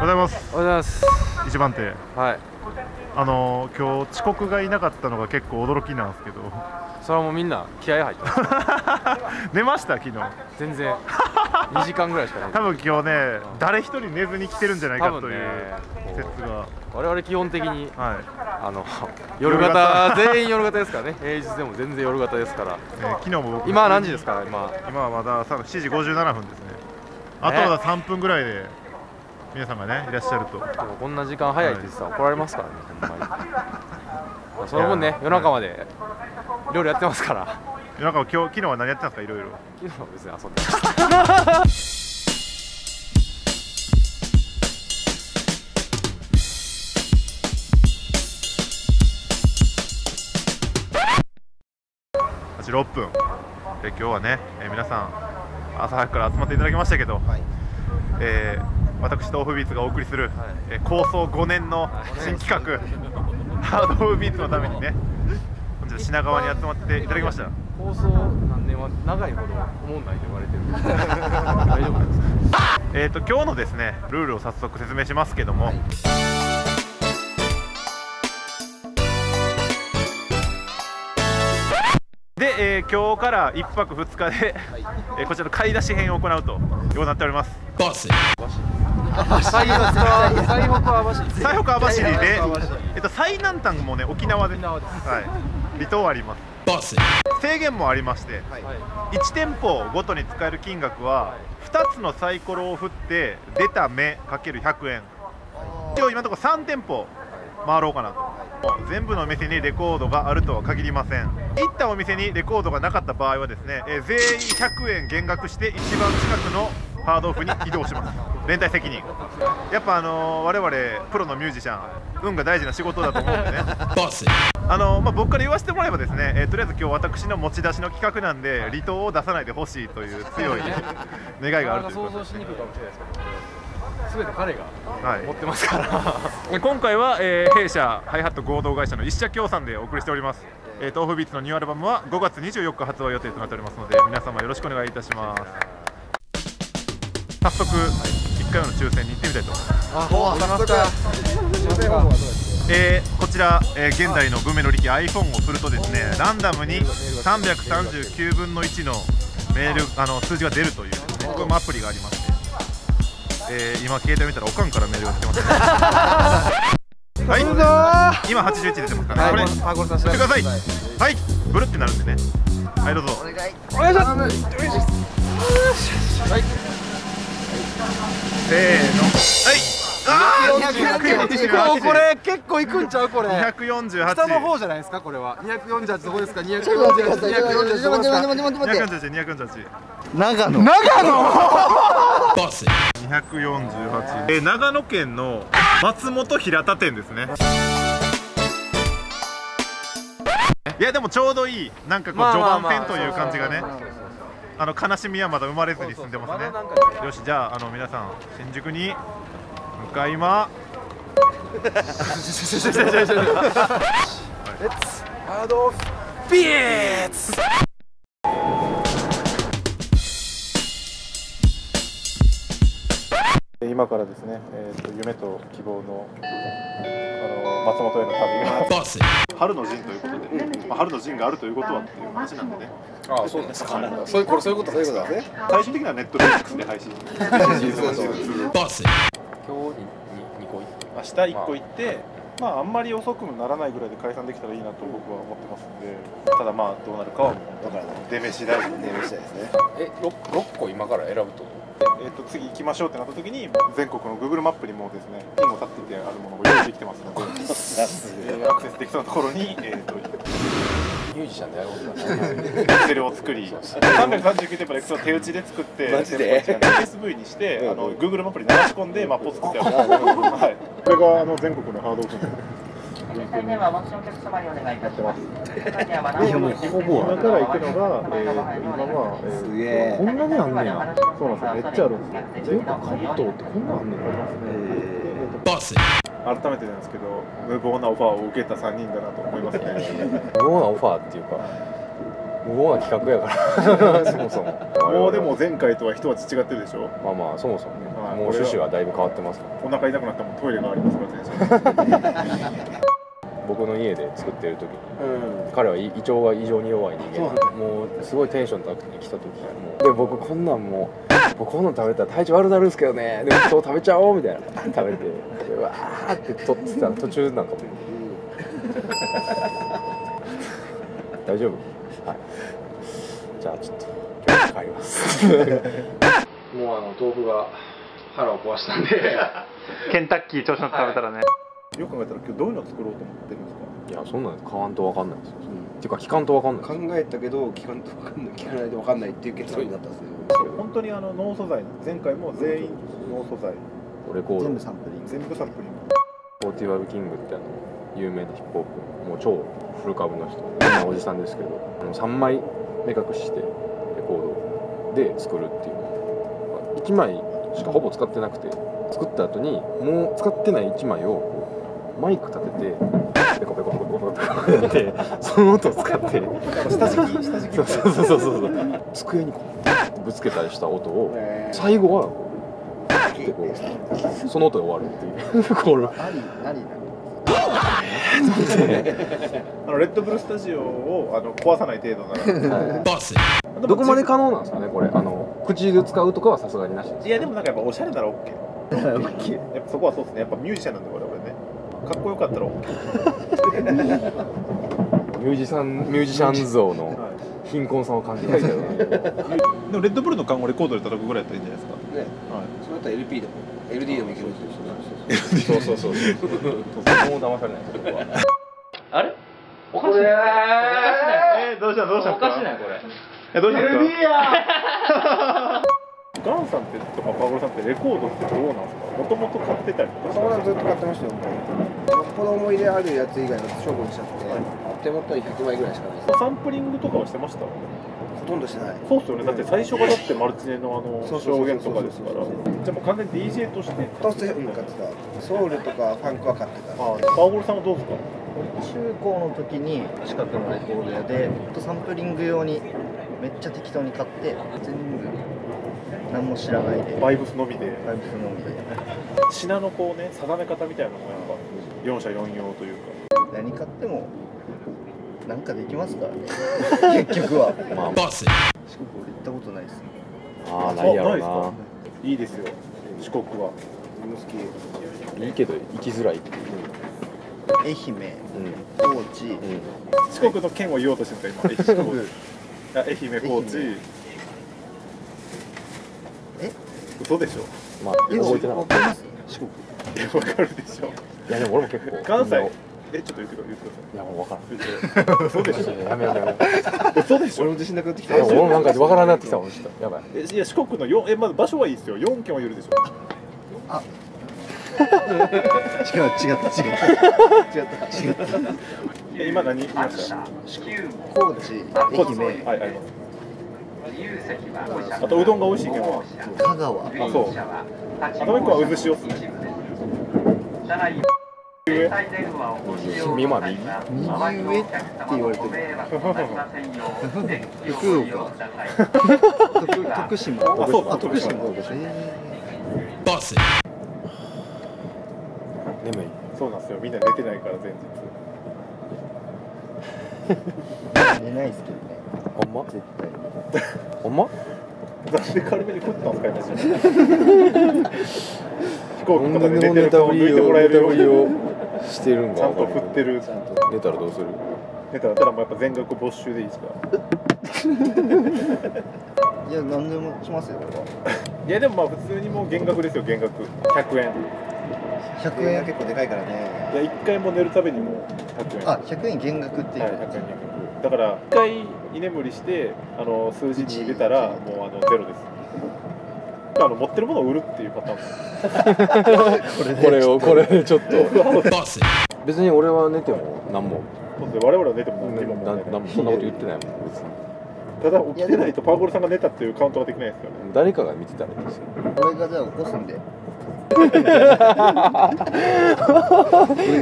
ございます。おはようございます。一番手。はい。あのー今日遅刻がいなかったのが結構驚きなんですけど。それはもうみんな気合入って 寝ました？昨日。全然。2時間ぐらいしかない。多分今日ね誰一人寝ずに来てるんじゃないかという説が。我々基本的にはい、あの夜型。全員夜型ですからね。平日でも全然夜型ですから。えー昨日も僕。今は何時ですか？今。今はまださ7時57分ですね。あとまだ3分ぐらいで皆さんがねいらっしゃると。こんな時間早いって言ってたら怒られますからねほんまに。その分ね夜中までいろいろやってますから。なんか今日昨日は何やってたんですか？いろいろ昨日は別に遊んでました。8時6分。で今日はね、えー皆さん朝早くから集まっていただきましたけど、えー私とオフビーツがお送りする、えー構想5年の新企画、ハードオフビーツのためにね本日品川に集まっていただきました。放送何年は長いほど思んないと言われてるんで大丈夫ですか えー、と今日のですねルールを早速説明しますけども、で、えー今日から1泊2日で、えーこちらの買い出し編を行うということになっております最北は最北は網走最北網走でえっと、最南端もね沖縄です。はい、離島あります。制限もありまして、1店舗ごとに使える金額は2つのサイコロを振って出た目かける100円。一応今のところ3店舗回ろうかなと。全部のお店にレコードがあるとは限りません。行ったお店にレコードがなかった場合はですね、えー全員100円減額して一番近くのハードオフに移動します。連帯責任。やっぱあのー我々プロのミュージシャン運が大事な仕事だと思うんでね。あのまあ、僕から言わせてもらえばですね、えーとりあえず今日私の持ち出しの企画なんで離島を出さないでほしいという強い願いがあるということ想像しにくいかもしれないです。けど全て彼がはい持ってますから。え今回は、えー弊社ハイハット合同会社の一社協賛でお送りしております、えー、豆腐ビーツのニューアルバムは5月24日発売予定となっておりますので皆様よろしくお願いいたします早速1回目の抽選に行ってみたいと思います。あほうますか？えーこちら、えー現代のグメの力 iPhone を振るとですねランダムに339分の1のメールあの数字が出るというですねこれもアプリがありまして、えー今携帯見たらおかんからメールが来てますね。はい。今81出てますからねこれあこれさせ振ってください。はい。ブルってなるんでね。はいどうぞ。お願いします。はいせーの。はい。あー結構これ結構いくんちゃうこれ。248下の方じゃないですかこれは。248どこですか？248 248どこですか248 248長野。長野？248えー長野県の松本平田店ですね。いやでもちょうどいい。なんかこう序盤戦という感じがねあの悲しみはまだ生まれずに住んでますね。よしじゃああの皆さん新宿に向かいま。ハードビーツ今からですね、えー、と夢と希望のあの松本への旅が。春の陣ということで、まあ、春の陣があるということはっていう話なんでね。あそうですか。そういうこれそういうことそういうことだ。ね最終的にはネットフリックスで配信今日に2個明日1個行って、まああんまり遅くもならないぐらいで解散できたらいいなと僕は思ってますんで。ただまあどうなるかはもうだから出飯代で、電話したいですね。え六六個今から選ぶと？えー、と次行きましょうってなった時に全国の Google マップにもですねピンを立っていてあるものを用意できてますので、えーアクセスできそうなところに、えー、とミュージシャンでやろうとかエクセルを作り339店舗のエクセルを手打ちで作ってマジで？店舗一覧 CSV にしてあの Google マップに流し込んでマップを作ってあるはい。これがあの全国のハードオフ実際にはお待ちのお客様にお願いいたします。今から行くのが、えー、今は、えーすげえこんなにあんねやそうなんですよめっちゃあるんですよっていうか関東ってこんなあんねんありますね改めてなんですけど無謀なオファーを受けた3人だなと思いますね無謀なオファーっていうか無謀な企画やからそもそももうでも前回とは一味違ってるでしょまあまあそもそもね、もう趣旨はだいぶ変わってますからお腹痛くなってもトイレがありますから全身僕の家で作ってる時にうん。彼は胃胃腸が異常に弱い人間。でもうすごいテンション高くて来た時もうで僕こんなんもう僕こんなん食べたら体調悪なるんですけどね。でも今日食べちゃおうみたいな。食べてでうわーって取ってたら途中なんかも。う大丈夫？はい。じゃあちょっと今日帰ります。もうあの豆腐が腹を壊したんで。ケンタッキー調子乗って食べたらね、よく考えたら今日どういうの作ろうと思ってるんですか？いやそんなん買わんと分かんないですよ、っていうか聞かんと分かんないです考えたけど聞かんと分かんない聞かないと分かんないっていう結論になったんですよ。本当にあのノー素材前回も全員ノー素材。レコード全部サンプリング。全部サンプリング。フォーティファイブキングってあの有名なヒップホップもう超古株の人。変なおじさんですけどあの3枚目隠ししてレコードで作るっていう。1枚しかほぼ使ってなくて作った後にもう使ってない1枚をこうマイク立ててペコペコペコペコペコやってその音を使って下敷き下敷き。そうそうそうそうそう。机にこうぶつけたりした音をえ最後はこうでこうその音で終わるっていう。これありありあのレッドブルスタジオをあの壊さない程度なら。どこまで可能なんですかねこれ。あの口で使うとかはさすがになしですいやでもなんかやっぱおしゃれなら OK やっぱそこはそうですね。やっぱミュージシャンなんで我々ねかっこよかったら OK ミュージシャンミュージシャン像の貧困さを感じますけどね。でもレッドブルの缶をレコードで叩くぐらいやったらいいんじゃないですか。ね。はい。それだったら LP でも LD でもいけるっていうそうそうそう。そうもう騙されないです僕はあれおかしい。えー、どうしたどうした。おかしないこれ。えどうしたんですか？ガンさんってとかパゴロさんってレコードってどうなんですか？もともと買ってたりとかそこはずっと買ってました？よよっぽど思い。入れあるやつ以外は処分しちゃって手元に100枚ぐらいしかないです。サンプリングとかはしてました？ほとんどしてない。そうっすよね。だって最初がだってマルチネのあの証言とかですから。じゃあもう完全に DJ としてとして買ってた。ソウルとかファンクは買ってた。あパゴロさんはどうですか？中高の時に近くのレコード屋でサンプリング用にめっちゃ適当に買って全部何も知らないで。バイブスのみで。バイブスのみで。品のこうね定め方みたいなのがやっぱ四者四様というか。何買ってもなんかできますからね。結局は。まあ。四国俺行ったことないですね。ああないやろあないですか。ないいですよ。四国は。いいけど行きづらいっていう。愛媛うん。高知。うん。四国の県を言おうとしてるんですか今愛媛高知 愛媛え嘘でしょ。まあえ覚えてなかった。四国いやわかるでしょ。いやでも俺も結構関西。えちょっと言ってくだ言ってくいやもう分からん。嘘でしょ。やめやめやめ嘘でしょ。俺も自信なくなってきた。いや俺もなんか分からなくなってきたもんちょっと。やばい。えいや四国の四えまず場所はいいですよ。四県はるでしょ。違う違った違った違った違っえ今何？言いましたた高知。高知。愛媛。はいありますあとうどんが美味しいけど。香川。あそう。あともう一個は渦潮っすね上右？まあ右？右？上って言われてる福岡徳徳島あそうあ徳島徳島え眠いそうなんですよみんな寝てないから前ー寝ないですけどねほんま絶対ほんま日なんで軽めに食ったんですか今飛行機とかで寝てる顔抜いてもらえるようにしてるんちゃんと振ってる寝たらどうする寝たらたらもうやっぱ全額没収でいいですかいや何でもしますよこれはいやでもまあ普通にもう減額ですよ減額。100円。100円が円結構でかいからね。いや1回も寝るたびにもう100円。あ100円減額っていう、はい、100円減額。だから1回居眠りしてあの数字に入れたらもうあのゼロです。あの持ってるものを売るっていうパターン これでこれをこれでちょっと。別に俺は寝ても何も。そうですね我々は寝ても何にも。問な題ないなんもそんなこと言ってないもん別に。ただ起きてないとパーゴルさんが寝たっていうカウントができないですからね。誰かが見てたらいいですよ。俺がじゃあ起こすんで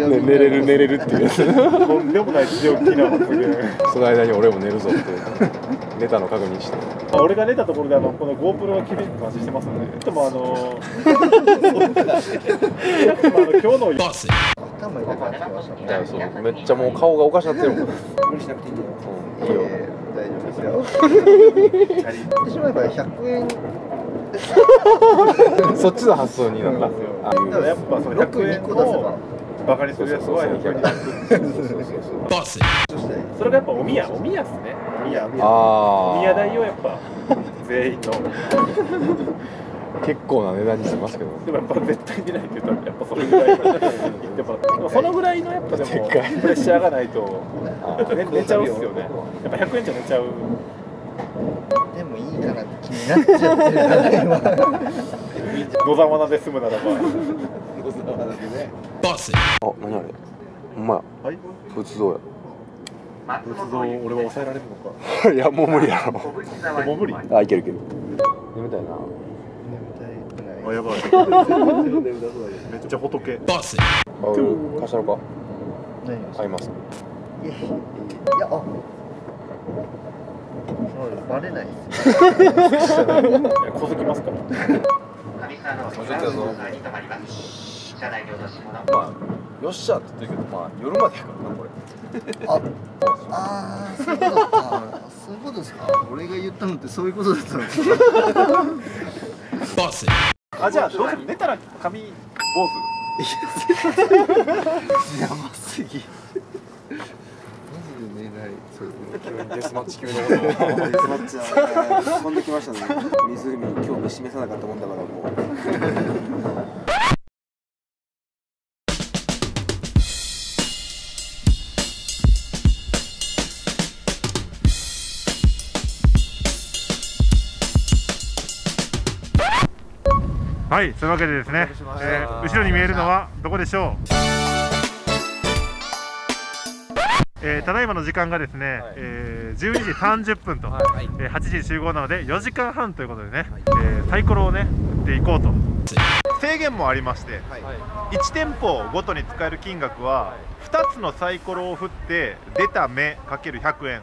ね寝れる寝れるっていう。とんでもない強気な発言その間に俺も寝るぞって寝たの確認して。あ俺が寝たところであのこの GoPro が厳しく監視してますので でもあのでもあの今日の頭痛くなってきましたねいやそうめっちゃもう顔がおかしなってるもん、うん、い無理しなくていいんだよ。いよ。えー大丈夫ですよ。言ってしまえば100円 そっちの発想になった。あだからやっぱその100 6円2個出せば。をバカにするやつは100円そ れがやっぱおみやおみやっすね。おみやおあみや代をやっぱ全員の。結構な値段にしますけど。でもやっぱ絶対出ないって言ったらやっぱそれぐらい言ってもでもそのぐらいのやっぱでもプレッシャーがないと寝ちゃうっすよね。やっぱ100円じゃ寝ちゃういいかなって気になっちゃってるから今野沢菜で済むならばあ何あれほんまやはい仏像や仏像俺は抑えられるのかいやもう無理やろもう無理あいけるいける眠たいな眠たいあやばいめっちゃ仏あ俺貸したのか何を買います。いやあバレないっすね。小づきますから。まります車内に落とし物まあよっしゃって言ってるけどまあ夜までやからなこれ。ああーそういうことかそういうことですか。俺が言ったのってそういうことだったんですかあじゃあどうせ寝たら髪坊やばすぎマジで寝ないそう急にデスマッチ級のことをデスマッチは飛んできましたね湖に興味示さなかったもんだからもうはいそういうわけでですね、えー後ろに見えるのはどこでしょう？えーただいまの時間がですね、えー12時30分と、えー8時集合なので4時間半ということでね、えーサイコロをね振っていこうと。制限もありまして、1店舗ごとに使える金額は2つのサイコロを振って出た目かける100円。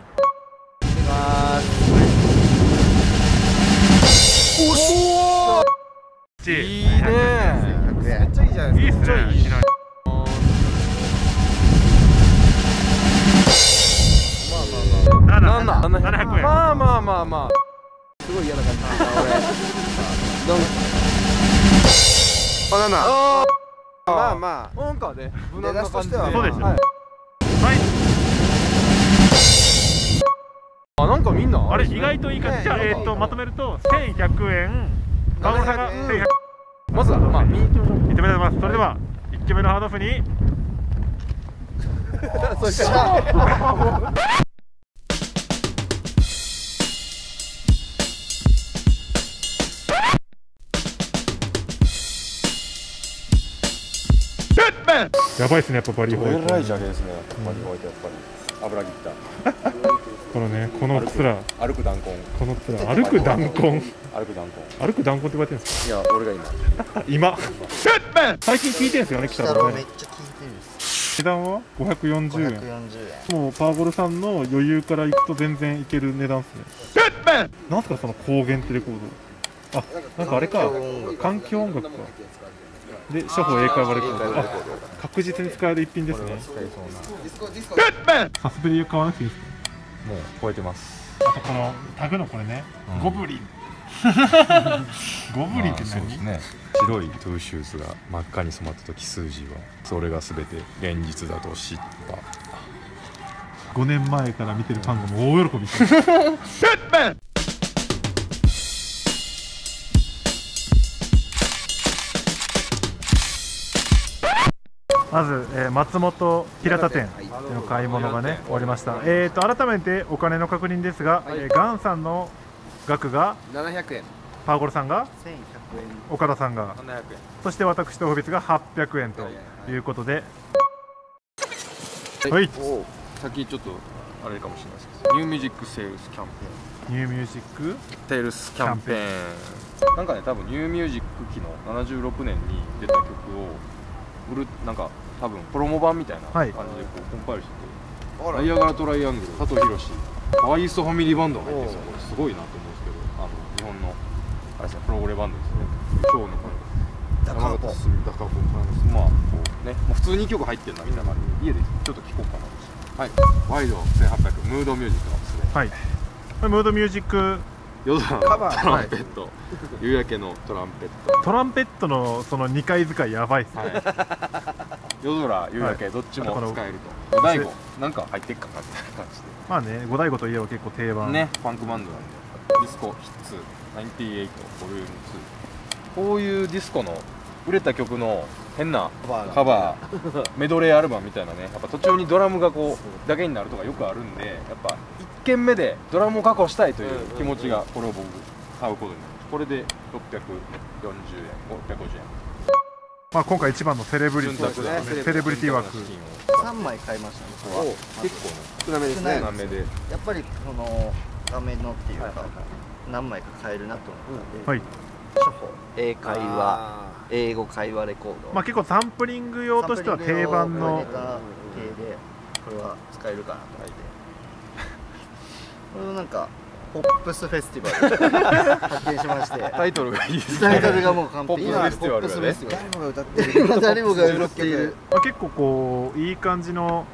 いいいいね。100円ちゃいいじゃないいいっすねいきなりななんだ？700円。まあまあまあまあ。すごい嫌な感じだな俺。バナナ。まあまあなんかね無出だしとしてはそうでしょはい。はい。あなんかみんなあれ意外といい感じ。じゃあ、えー、とまとめると1100円。川村さんが700 1100まずはまあ見に行きましょう認められます。それでは1球目のハードオフに やばいっすねやっぱバリーホワイト。えらい邪気ですねバリホワイトやっぱり。油切った。このねこのつら。歩く弾痕。このつら。歩く弾痕。歩く弾痕。歩く弾痕って言われてるんですいや俺が今。か今。最近聞いてるんですよね北北郎ね。郎めっちゃ聞いてるんです値段は？540 540円。円。もうパーゴルさんの余裕からいくと全然いける値段ですね。なんすかその光源ってレコード。あなんかあれか。環境音楽かで初歩英会話レコード。あ確実に使える一品ですね。サスペリア買わなくていいですかもう超えてますあとこのタグのこれね、うんゴブリンゴブリンって何、ね白いトゥーシューズが真っ赤に染まった時スージーはそれが全て現実だと知った5年前から見てるファンがもう大喜びしてるまず、えー松本平田店の買い物がね終わりました。えーと改めてお金の確認ですが、えーガンさんの額が700円。パーゴルさんが？1100円。岡田さんが？700円。そして私とホビツが800円ということで。はい。お先ちょっとあれかもしれないです。けどニューミュージックセールスキャンペニューミュージックセールスキャンペーン。なんかね多分ニューミュージック期の76年に出た曲を売るなんか多分プロモ版みたいな感はい。じでこうコンパイルしてて、あナイアガラトライアングル佐藤博カワイイストファミリーバンドが入ってるんですよ。これすごいなと思うんですけどあの日本のあれですねプロゴレバンドですね。ショーのこれダカーポ山形するダカーポまあこうね、まあ、普通に2曲入ってるなみたいな感じで家でちょっと聴こうかなと。はい。ワイド1800ムードミュージックのですね。はい。ムードミュージック夜空のトランペット、夕焼けのトランペット。トランペットのその2回使いやばいっすね、夜空夕焼け、どっちも使えると。ゴダイゴなんか入ってっかなみたいな感じで。まあね五大悟といえば結構定番。ねファンクバンドなんで。ディスコヒッツ。98ボリューム2こういうディスコの売れた曲の変なカバーが。カバーメドレーアルバムみたいなね。やっぱ途中にドラムがこうだけになるとかよくあるんでやっぱ1軒目でドラムを確保したいという気持ちがこれを僕買うことになりますこれで640円650円まあ、今回一番のセレブリティ潤沢なセレブリティ枠資金を3枚買いましたねお結構ね少なめですね。少なめで。やっぱりその画面のっていうか、何枚か買えるなと思ったんで、はい。処方英会話。あ英語会話レコード。まあ結構サンプリング用としては定番ネのタ系でこれは使えるかなと思って、これをなんかポップスフェスティバル。発見しまして。タイトルがいいですタイトルがもう完璧。ポップスフェスティバルがね誰もが歌ってる。誰もが歌っている。まあ、結構こういい感じの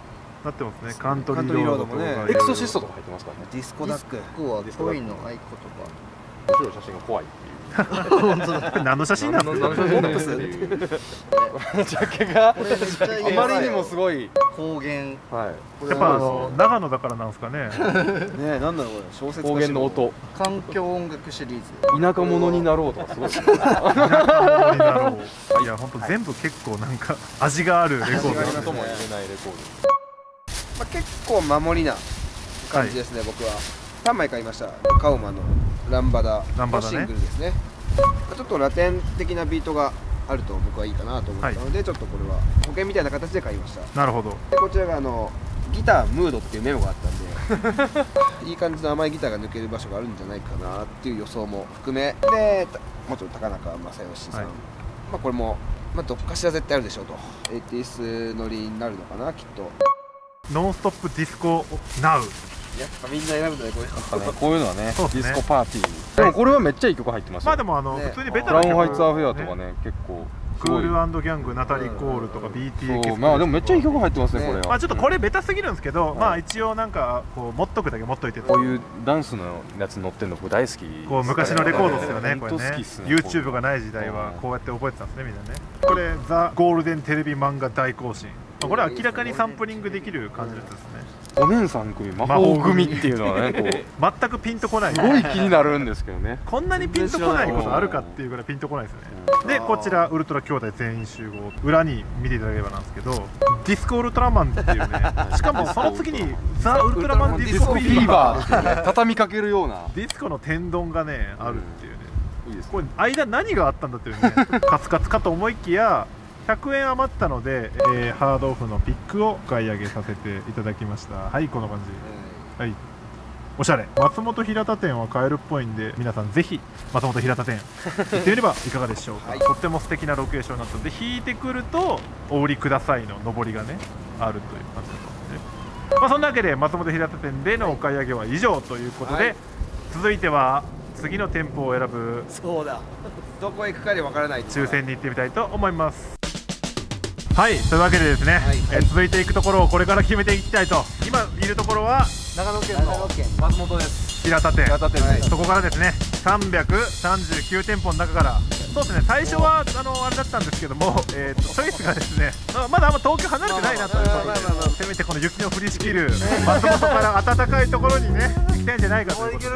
なってますね。カントリーロードもね。エクソシストとか入ってますからね。ディスコダックここは恋の合言後ろの写真が怖い何の写真なんですか何の写真なんです。ジャケがあまりにもすごい。高原はい。やっぱあの長野だからなんですかね。ねえなんだろうこれ。小説高原の音。環境音楽シリーズ。田舎者になろうとかすごい。ですねになろう。いや本当全部結構なんか味があるレコード味とも言えないレコーまあ、結構守りな感じですね、僕は。3枚買いました。カウマのランバダ。ランバダね。のシングルですね。まあちょっとラテン的なビートがあると僕はいいかなと思ったので、ちょっとこれは保険みたいな形で買いました。なるほど。でこちらがあのギタームードっていうメモがあったんで いい感じの甘いギターが抜ける場所があるんじゃないかなっていう予想も含めでたもちろん高中正義さん、はい。まあこれも、まあ、どっかしら絶対あるでしょうと。80s 乗りになるのかなきっと。ノンストップディスコナウやっぱみんな選ぶんだねこういうの。ドこういうのはねね。ディスコパーティー。でもこれはめっちゃいい曲入ってますよ。まあでもあの、ね。普通にベタブラウンな曲。ホワイツアフェアとかね結構クールギャングナタリー・コールとか BT そう。まあでもめっちゃいい曲入ってますねね。これは。まあちょっとこれベタすぎるんですけど、まあ一応なんかこう持っとくだけ持っといてこういうダンスのやつ乗ってんの僕大好きこう昔のレコードですよね、これね好きっすね YouTube がない時代はこうやって覚えてたんですね、みんなね。これ、ザ・ゴールデンテレビ漫画大行進。まあこれは明らかにサンプリングできる感じのやつですね。お姉さん組魔法組っていうのはねこう 全くピンとこない。すごい気になるんですけどねこんなにピンとこないことあるかっていうぐらいピンとこないですね。で、こちら、ウルトラ兄弟全員集合。裏に見ていただければなんですけど、ディスコウルトラマンっていうね、しかもその次に、ザ・ウルトラマンディスコフィーバー。ー畳みかけるようなディスコの天丼がね、あるっていうね。ねこれ間何があったんだっていうねカツカツかと思いきや100円余ったので、えーハードオフのピックをお買い上げさせていただきました。はいこんな感じ。はい。おしゃれ。松本平田店は買えるっぽいんで皆さんぜひ松本平田店 行ってみればいかがでしょうか、はい。とっても素敵なロケーションになったので引いてくるとお売りくださいの上りがねあるという感じだったので、まあ、そんなわけで松本平田店でのお買い上げは以上ということで、はい。続いては次の店舗を選ぶそうだ。どこへ行くかでわからない抽選に行ってみたいと思いますはいというわけでですね、はいえー続いていくところをこれから決めていきたいと。今いるところは長野県の松本です。平田店。平田店はい。そこからですね339店舗の中から。そうですね最初はあのあれだったんですけども、えーとチョイスがですねまあまだあんま東京離れてないなとせめてこの雪の降りしきる松本から暖かいところにね 行きたいんじゃないかということで。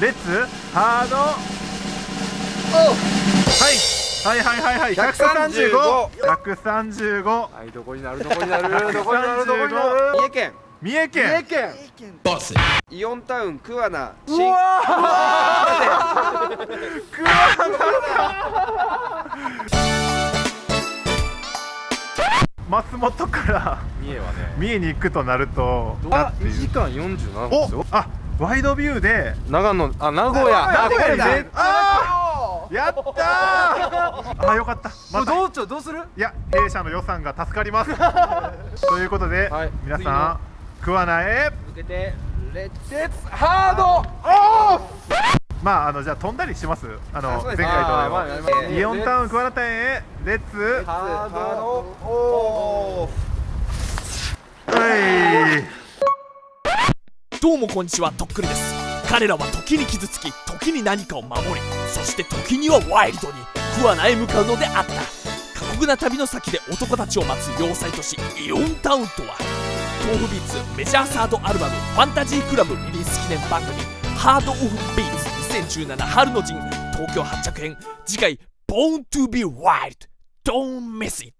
レッツハード。はいはいはいはいはい。135 135はいどこになるどこになる？どこになる？どこになる？三重県。三重県。三重県。イオンタウン桑名。新松本から三重はね。三重に行くとなると。あ2時間47分ですよ。おあワイドビューで長野あ名古屋。名古屋にだめあーやったー。あーよかった。また。どうちょどうする？いや弊社の予算が助かります。ということで、はい。皆さん桑名へ。向けてレッツハードまああのじゃあ飛んだりします？あの前回と。まイオンタウン桑名店へ。レッツハードおはいどうもこんにちはとっくりです。彼らは時に傷つき時に何かを守りそして時にはワイルドに桑名へ向かうのであった。過酷な旅の先で男たちを待つ要塞都市イオンタウンとは豆腐ビーツメジャーサードアルバム「ファンタジークラブ」リリース記念番組「ハードオフビーツ2017春の陣東京発着編。次回「Born to be Wild」Don't miss it.